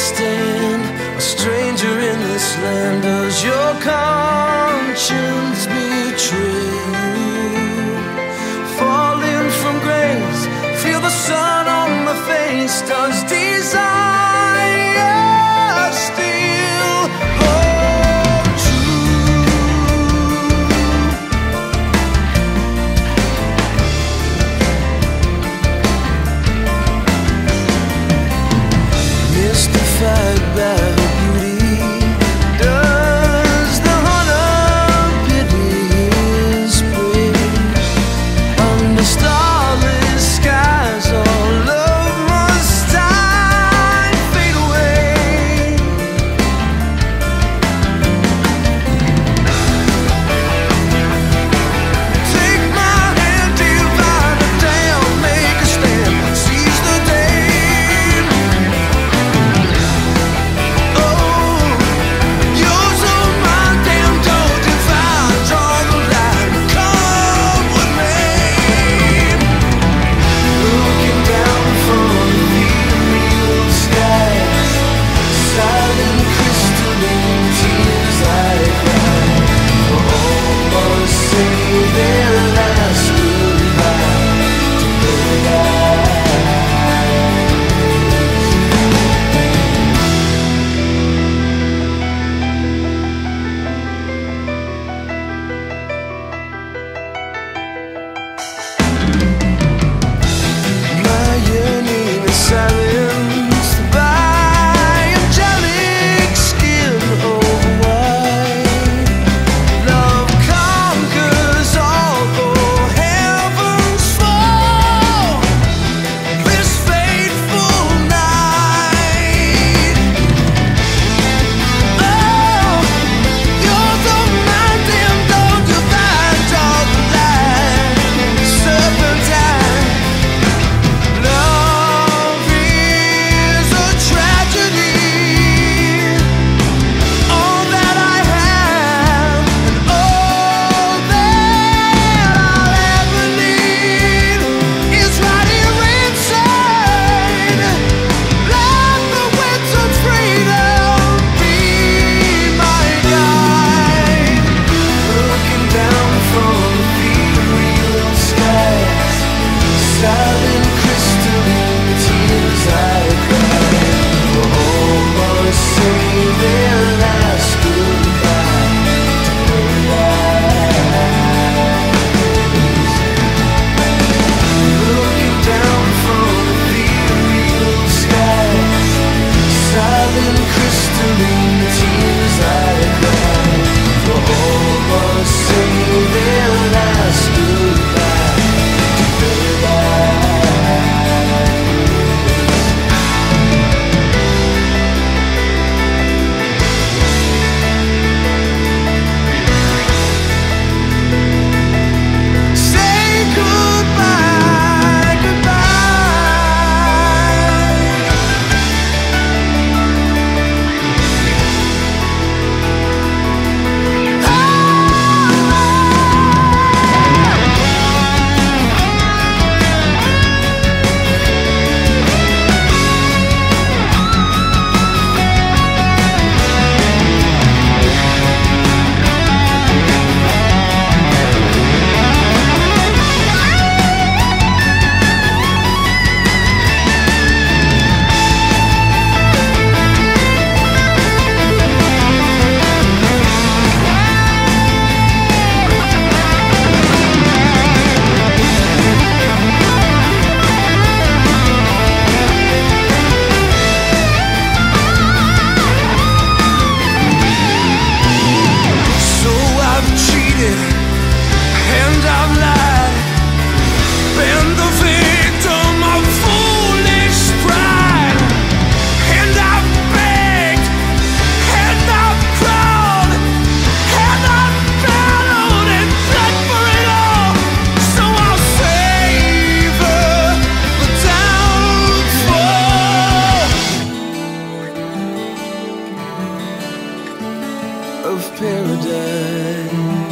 A stranger in this land Does your of paradise.